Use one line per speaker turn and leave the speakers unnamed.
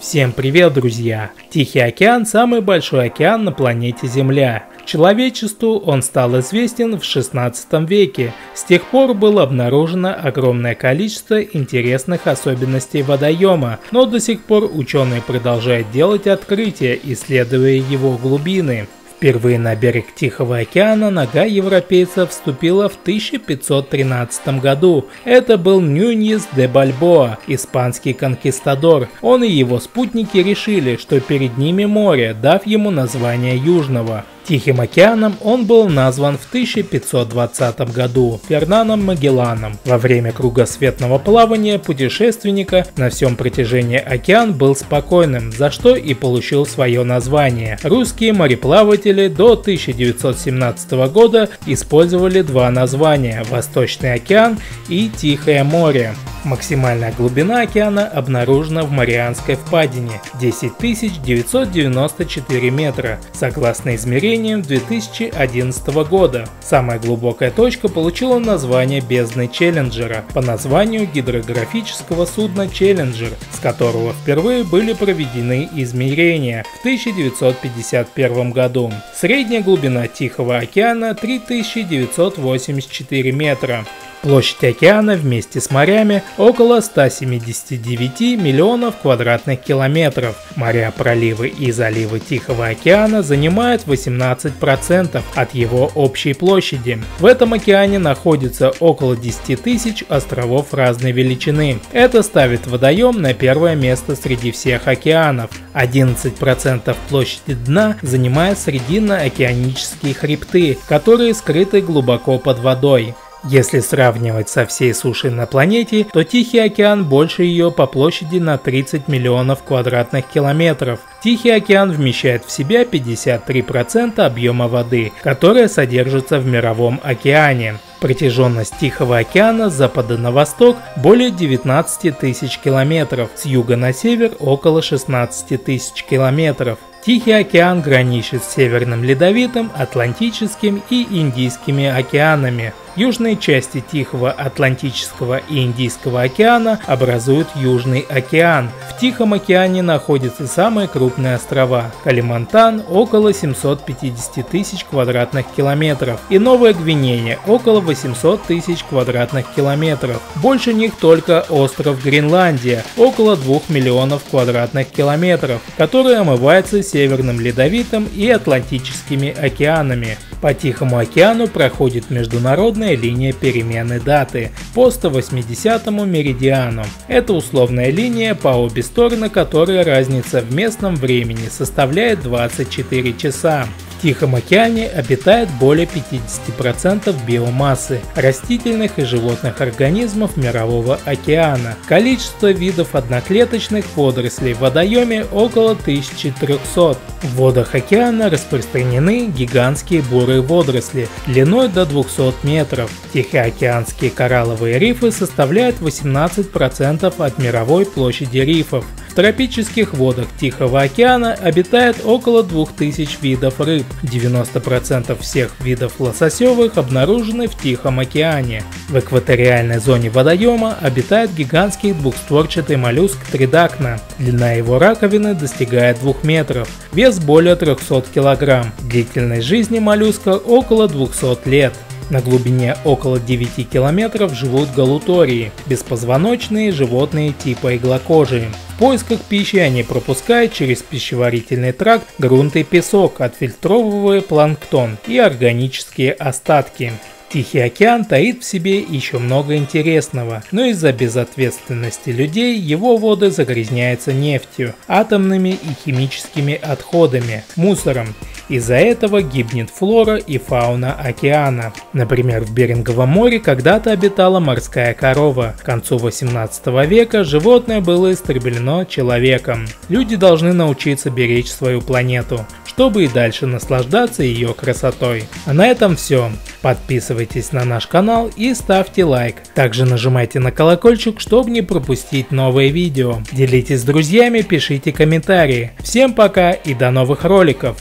Всем привет, друзья! Тихий океан – самый большой океан на планете Земля. Человечеству он стал известен в 16 веке. С тех пор было обнаружено огромное количество интересных особенностей водоема, но до сих пор ученые продолжают делать открытия, исследуя его глубины. Впервые на берег Тихого океана нога европейца вступила в 1513 году. Это был Нюньес де Бальбоа, испанский конкистадор. Он и его спутники решили, что перед ними море, дав ему название Южного. Тихим океаном он был назван в 1520 году Фернаном Магелланом. Во время кругосветного плавания путешественника на всем протяжении океан был спокойным, за что и получил свое название. Русские мореплаватели до 1917 года использовали два названия – Восточный океан и Тихое море. Максимальная глубина океана обнаружена в Марианской впадине – 10 994 метра, согласно измерениям 2011 года. Самая глубокая точка получила название бездны Челленджера по названию гидрографического судна Челленджер, с которого впервые были проведены измерения в 1951 году. Средняя глубина Тихого океана 3984 метра. Площадь океана вместе с морями около 179 миллионов квадратных километров. Моря, проливы и заливы Тихого океана занимают 18% от его общей площади. В этом океане находится около 10 тысяч островов разной величины. Это ставит водоем на первое место среди всех океанов. 11% площади дна занимают срединно-океанические хребты, которые скрыты глубоко под водой. Если сравнивать со всей сушей на планете, то Тихий океан больше ее по площади на 30 миллионов квадратных километров. Тихий океан вмещает в себя 53% объема воды, которая содержится в Мировом океане. Протяженность Тихого океана с запада на восток более 19 тысяч километров, с юга на север около 16 тысяч километров. Тихий океан граничит с Северным Ледовитым, Атлантическим и Индийскими океанами. Южные части Тихого, Атлантического и Индийского океана образуют Южный океан. Тихом океане находятся самые крупные острова – Калимантан – около 750 тысяч квадратных километров и Новая Гвинея – около 800 тысяч квадратных километров. Больше них только остров Гренландия – около 2 миллионов квадратных километров, который омывается Северным Ледовитым и Атлантическими океанами. По Тихому океану проходит международная линия перемены даты по 180 меридиану. Это условная линия, по обе стороны которой разница в местном времени составляет 24 часа. В Тихом океане обитает более 50% биомассы растительных и животных организмов Мирового океана. Количество видов одноклеточных водорослей в водоеме около 1300. В водах океана распространены гигантские бурые водоросли длиной до 200 метров. Тихоокеанские коралловые рифы составляют 18% от мировой площади рифов. В тропических водах Тихого океана обитает около 2000 видов рыб. 90% всех видов лососевых обнаружены в Тихом океане. В экваториальной зоне водоема обитает гигантский двухстворчатый моллюск тридакна. Длина его раковины достигает 2 метров, вес более 300 кг. Длительность жизни моллюска около 200 лет. На глубине около 9 километров живут галутории, беспозвоночные животные типа иглокожие поисках пищи они пропускают через пищеварительный тракт грунт и песок, отфильтровывая планктон и органические остатки. Тихий океан таит в себе еще много интересного, но из-за безответственности людей его воды загрязняются нефтью, атомными и химическими отходами, мусором. Из-за этого гибнет флора и фауна океана. Например, в Беринговом море когда-то обитала морская корова. К концу 18 века животное было истреблено человеком. Люди должны научиться беречь свою планету, чтобы и дальше наслаждаться ее красотой. А на этом все. Подписывайтесь на наш канал и ставьте лайк. Также нажимайте на колокольчик, чтобы не пропустить новые видео. Делитесь с друзьями, пишите комментарии. Всем пока и до новых роликов.